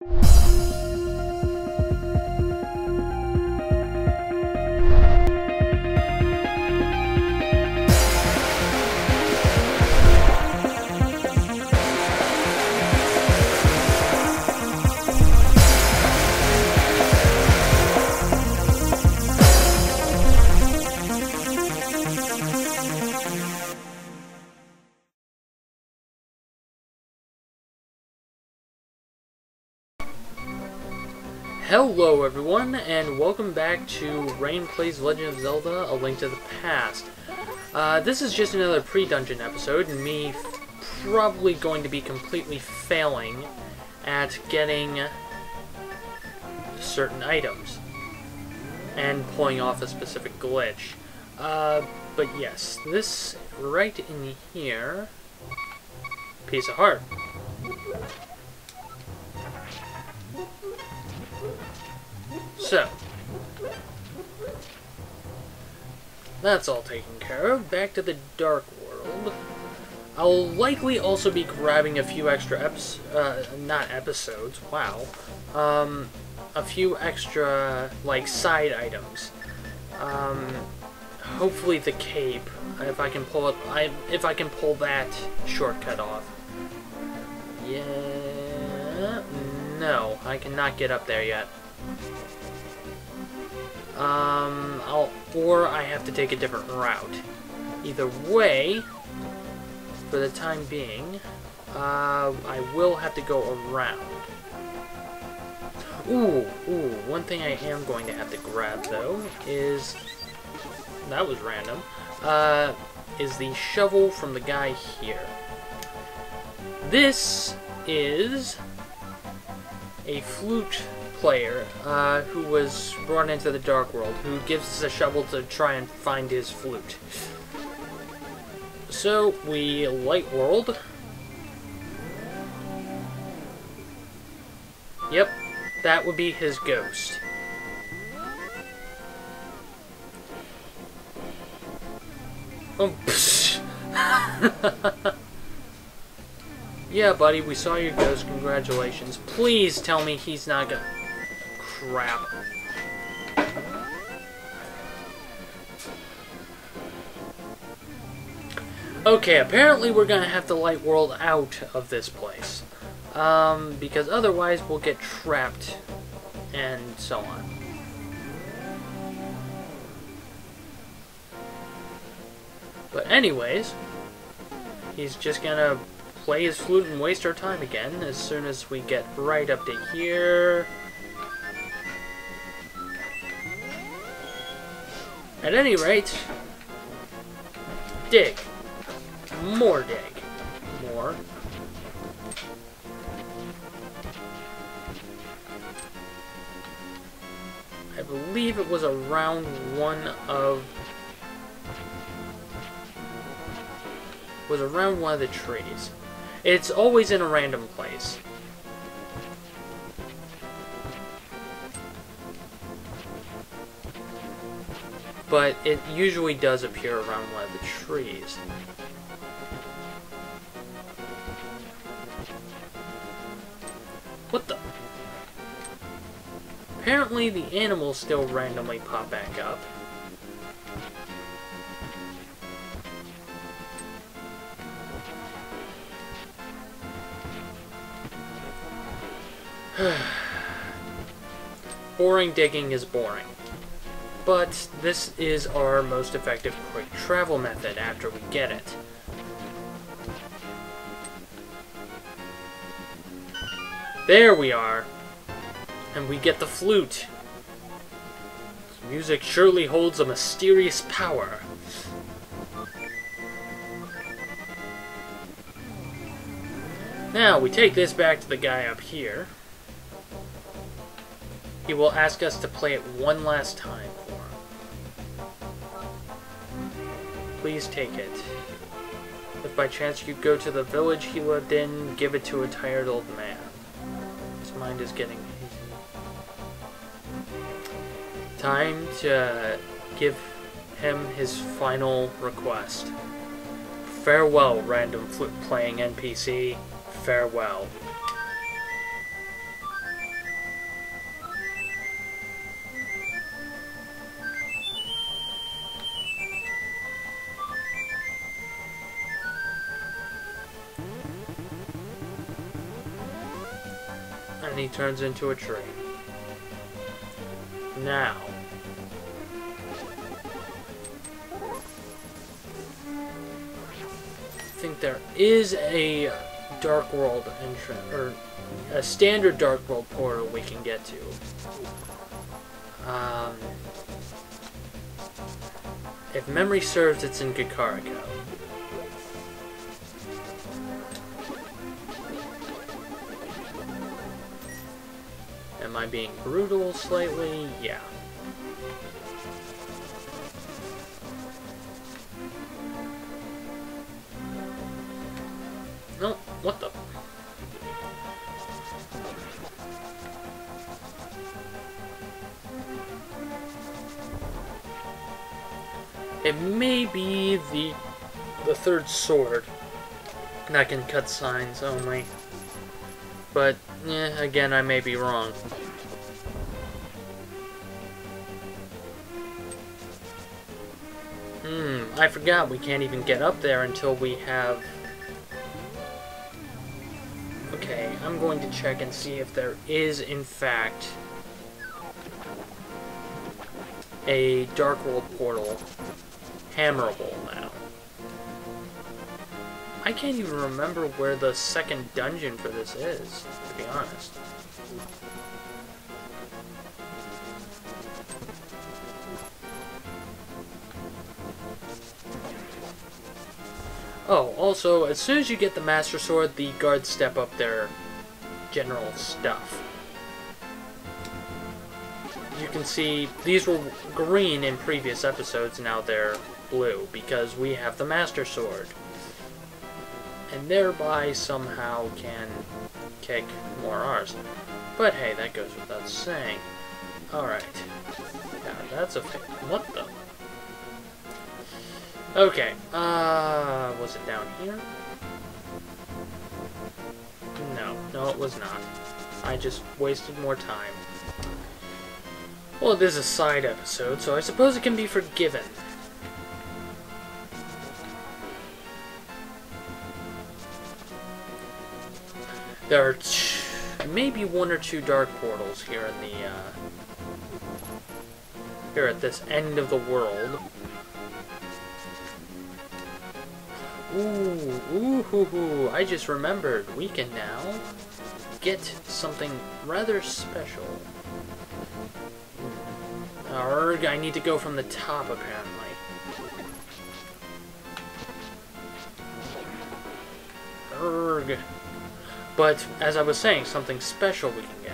Hello everyone, and welcome back to Rain Plays Legend of Zelda, A Link to the Past. Uh, this is just another pre-dungeon episode, and me probably going to be completely failing at getting certain items and pulling off a specific glitch. Uh, but yes, this right in here, piece of heart. So, that's all taken care of. Back to the Dark World. I'll likely also be grabbing a few extra eps, uh, not episodes, wow, um, a few extra, like, side items. Um, hopefully the cape, if I can pull it, I, if I can pull that shortcut off. Yeah, no, I cannot get up there yet. Um, I'll, or I have to take a different route. Either way, for the time being, uh, I will have to go around. Ooh, ooh, one thing I am going to have to grab, though, is... That was random. Uh, is the shovel from the guy here. This is a flute player uh, who was brought into the Dark World, who gives us a shovel to try and find his flute. So, we light world. Yep, that would be his ghost. Oh, yeah, buddy, we saw your ghost. Congratulations. Please tell me he's not gonna crap. Okay, apparently we're gonna have to light world out of this place. Um, because otherwise we'll get trapped and so on. But anyways, he's just gonna play his flute and waste our time again as soon as we get right up to here. At any rate, dig. More dig. More. I believe it was around one of... was around one of the trees. It's always in a random place. But it usually does appear around one of the trees. What the? Apparently the animals still randomly pop back up. boring digging is boring. But this is our most effective quick travel method after we get it. There we are! And we get the flute. This music surely holds a mysterious power. Now, we take this back to the guy up here. He will ask us to play it one last time. Please take it. If by chance you go to the village he lived in, give it to a tired old man. His mind is getting hazy. Time to give him his final request. Farewell, random flute-playing NPC. Farewell. Turns into a tree. Now. I think there is a Dark World entrance, or a standard Dark World portal we can get to. Um, if memory serves, it's in Kakariko. I being brutal slightly? Yeah. No, what the? It may be the the third sword that can cut signs only. But, yeah, again, I may be wrong. Hmm, I forgot we can't even get up there until we have... Okay, I'm going to check and see if there is, in fact, a Dark World portal hammerable now. I can't even remember where the second dungeon for this is, to be honest. Oh, also, as soon as you get the Master Sword, the guards step up their general stuff. You can see these were green in previous episodes, now they're blue, because we have the Master Sword. And thereby somehow can kick more R's. But hey, that goes without saying. Alright. That's a What the? Okay, uh, was it down here? No, no it was not. I just wasted more time. Well, it is a side episode, so I suppose it can be forgiven. There are maybe one or two dark portals here in the, uh, here at this end of the world. Ooh, ooh, hoo, hoo. I just remembered. We can now get something rather special. Arrgh, I need to go from the top, apparently. Arrgh. But, as I was saying, something special we can get.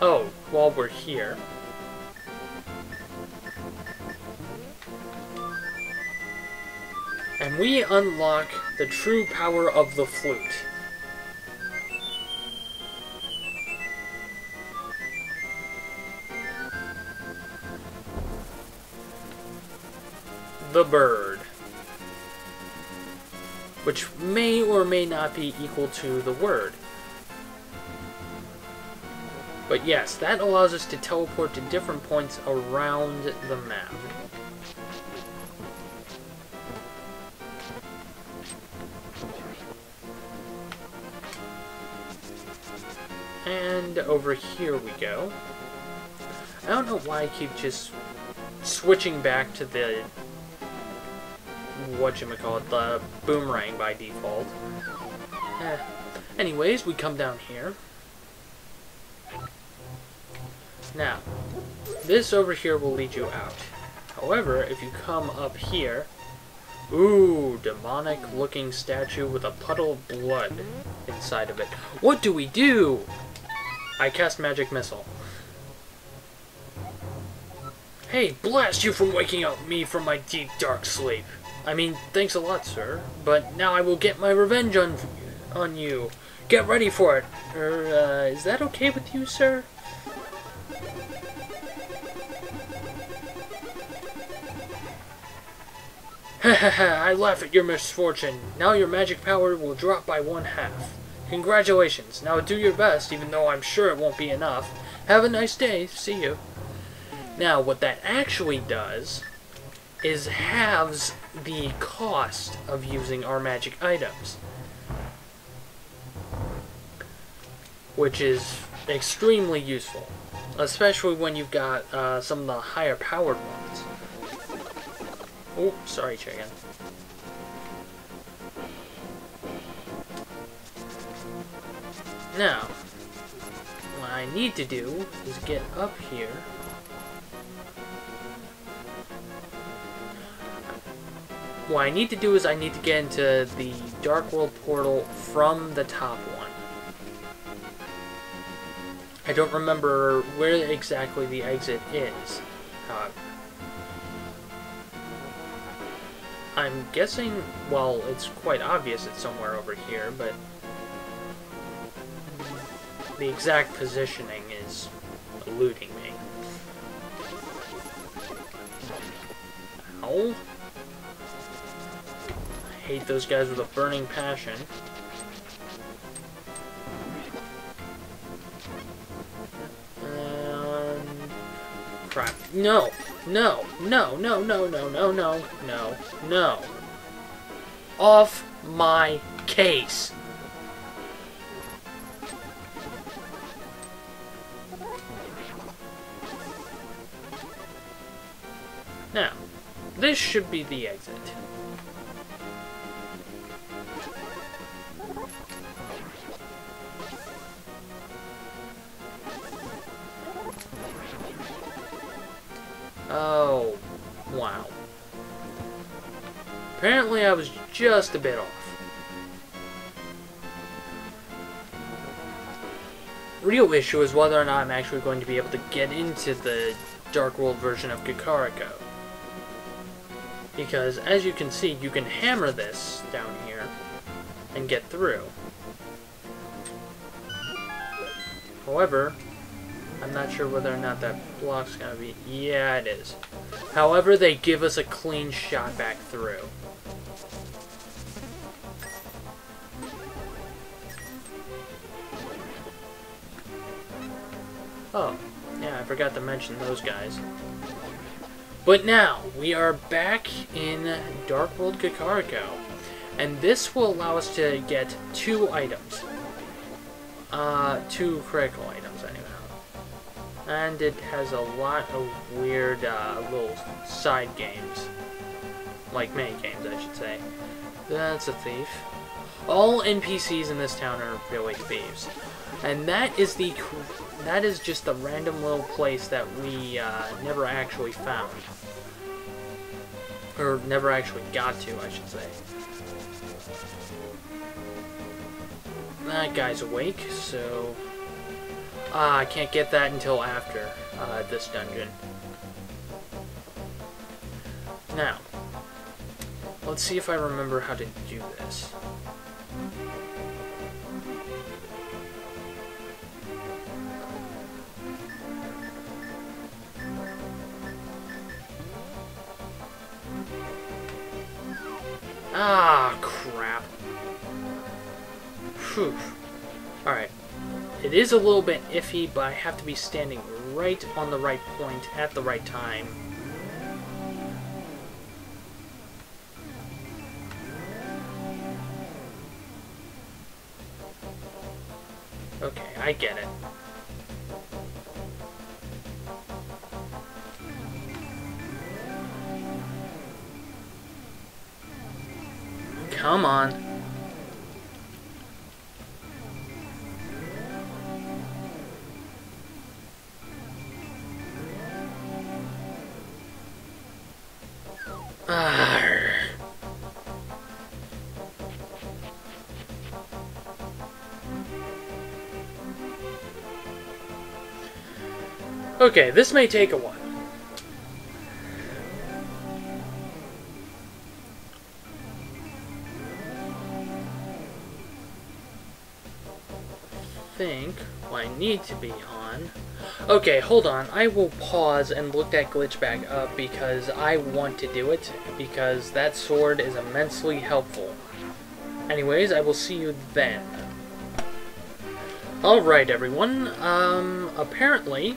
Oh, while we're here... And we unlock the true power of the flute. The bird. Which may or may not be equal to the word. But yes, that allows us to teleport to different points around the map. And over here we go. I don't know why I keep just switching back to the whatchamacallit, the boomerang by default. Eh. Anyways, we come down here. Now, this over here will lead you out. However, if you come up here, ooh, demonic looking statue with a puddle of blood inside of it. What do we do? I cast Magic Missile. Hey, blast you for waking up me from my deep, dark sleep. I mean, thanks a lot, sir. But now I will get my revenge on on you. Get ready for it. Er, uh, is that okay with you, sir? I laugh at your misfortune. Now your magic power will drop by one half. Congratulations. Now do your best, even though I'm sure it won't be enough. Have a nice day. See you. Now, what that actually does is halves the cost of using our magic items. which is extremely useful, especially when you've got uh, some of the higher powered ones. Oh, sorry, chicken. Now, what I need to do is get up here. What I need to do is I need to get into the Dark World portal from the top one. I don't remember where exactly the exit is, however. guessing, well, it's quite obvious it's somewhere over here, but the exact positioning is eluding me. Ow. I hate those guys with a burning passion. Um, crap. No! No! No, no, no, no, no, no, no, no. Off my case! Now, this should be the exit. Oh, wow. Apparently I was just a bit off. Real issue is whether or not I'm actually going to be able to get into the Dark World version of Kakariko. Because, as you can see, you can hammer this down here and get through. However, I'm not sure whether or not that block's gonna be... Yeah, it is. However, they give us a clean shot back through. Oh, yeah, I forgot to mention those guys. But now, we are back in Dark World Kakariko. And this will allow us to get two items. Uh, two critical items, anyhow. And it has a lot of weird, uh, little side games. Like mini games, I should say. That's a thief. All NPCs in this town are really thieves. And that is the that is just a random little place that we uh, never actually found. Or never actually got to, I should say. That guy's awake, so... Ah, I can't get that until after uh, this dungeon. Now, let's see if I remember how to do this. Ah, crap. Whew. Alright. It is a little bit iffy, but I have to be standing right on the right point at the right time. Okay, I get it. Come on. Okay, this may take a while. Think I need to be on. Okay, hold on. I will pause and look that glitch back up because I want to do it because that sword is immensely helpful. Anyways, I will see you then. Alright, everyone. Um, apparently...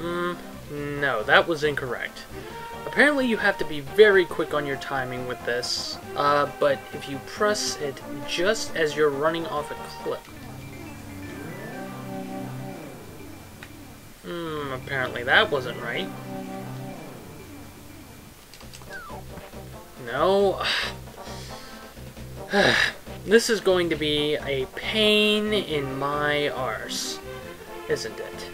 Mm, no, that was incorrect. Apparently you have to be very quick on your timing with this, uh, but if you press it just as you're running off a cliff, apparently that wasn't right. No. this is going to be a pain in my arse, isn't it?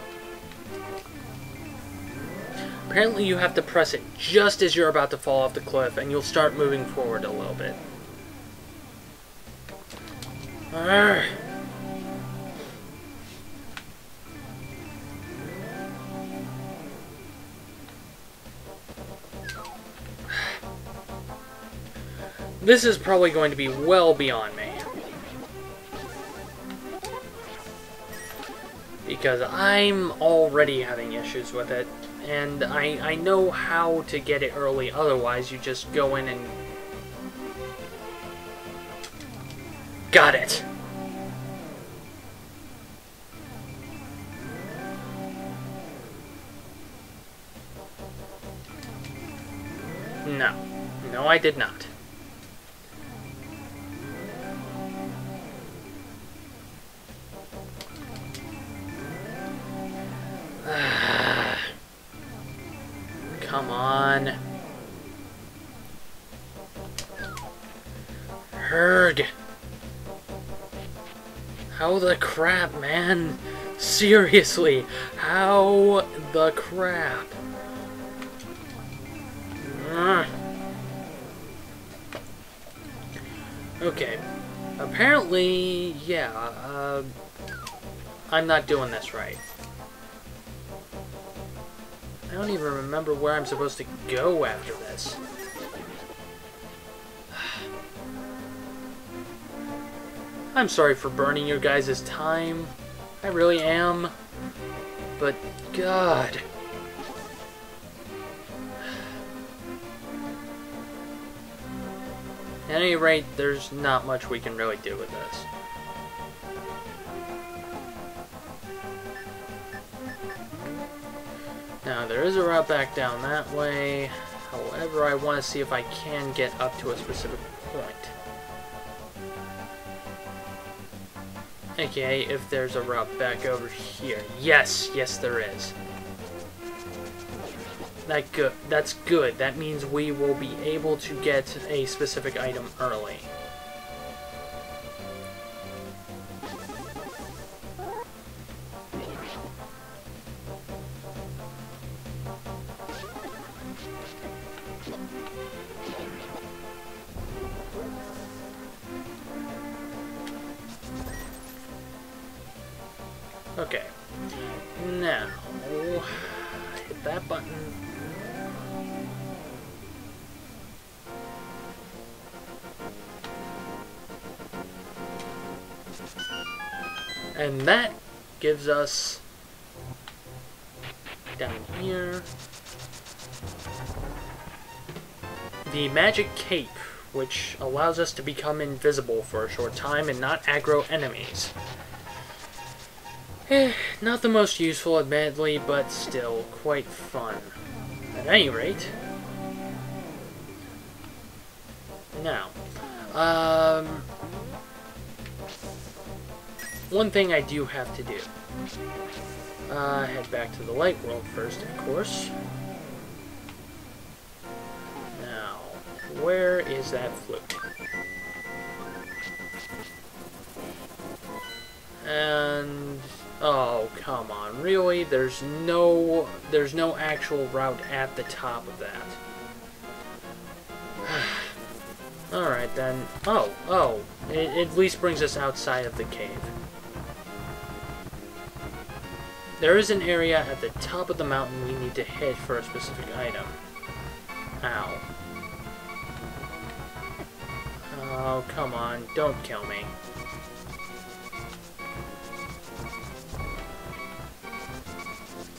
Apparently you have to press it just as you're about to fall off the cliff, and you'll start moving forward a little bit. Arrgh. This is probably going to be well beyond me. Because I'm already having issues with it, and I, I know how to get it early, otherwise you just go in and... Got it! No. No, I did not. Herg. How the crap, man? Seriously, how the crap? Okay. Apparently, yeah, uh, I'm not doing this right. I don't even remember where I'm supposed to go after this. I'm sorry for burning your guys' time. I really am. But, God. At any rate, there's not much we can really do with this. Now, there is a route back down that way. However, I want to see if I can get up to a specific point. Okay, if there's a route back over here. Yes, yes there is. That good. That's good. That means we will be able to get a specific item early. Okay. Now, hit that button. And that gives us down here the magic cape, which allows us to become invisible for a short time and not aggro enemies. Eh, not the most useful, admittedly, but still quite fun. At any rate, now, um, one thing I do have to do. Uh, head back to the light world first, of course. Now, where is that flute? And oh, come on, really? There's no there's no actual route at the top of that. Alright then. Oh, oh. It, at least brings us outside of the cave. There is an area at the top of the mountain we need to hit for a specific item. Ow. Oh, come on. Don't kill me.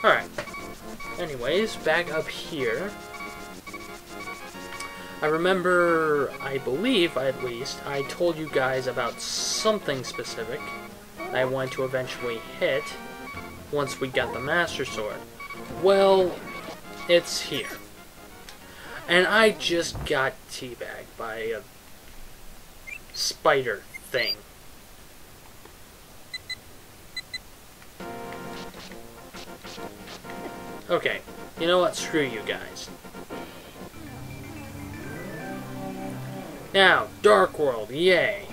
Alright. Anyways, back up here. I remember, I believe at least, I told you guys about something specific I wanted to eventually hit once we got the Master Sword. Well, it's here. And I just got teabagged by a spider thing. Okay, you know what? Screw you guys. Now, Dark World, yay!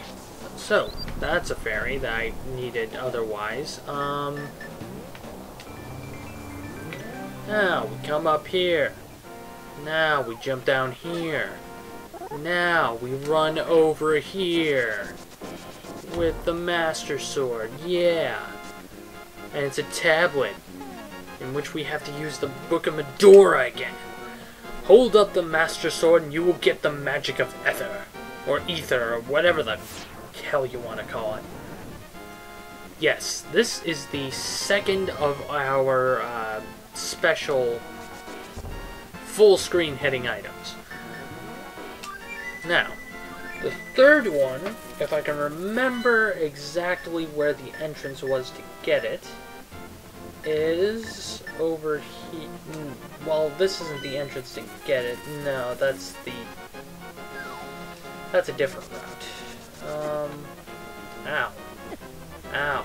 So, that's a fairy that I needed otherwise. Um, now, we come up here. Now, we jump down here. Now, we run over here. With the Master Sword, yeah. And it's a tablet, in which we have to use the Book of Mudora again. Hold up the Master Sword and you will get the magic of Ether. Or Ether, or whatever the hell you want to call it. Yes, this is the second of our uh, special full screen heading items. Now, the third one, if I can remember exactly where the entrance was to get it, is over here. Well, this isn't the entrance to get it. No, that's the... That's a different route. Um... Ow. Ow.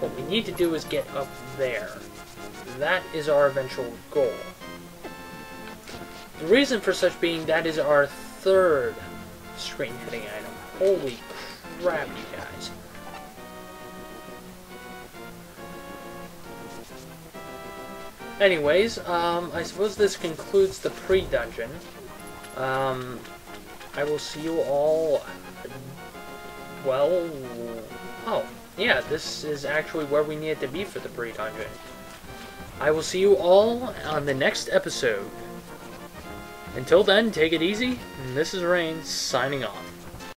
What we need to do is get up there. That is our eventual goal. The reason for such being that is our third screen hitting item. Holy crap, you guys. Anyways, um, I suppose this concludes the pre-dungeon. Um, I will see you all... Well... Oh, yeah, this is actually where we needed to be for the pre-dungeon. I will see you all on the next episode. Until then, take it easy. This is Rain, signing off.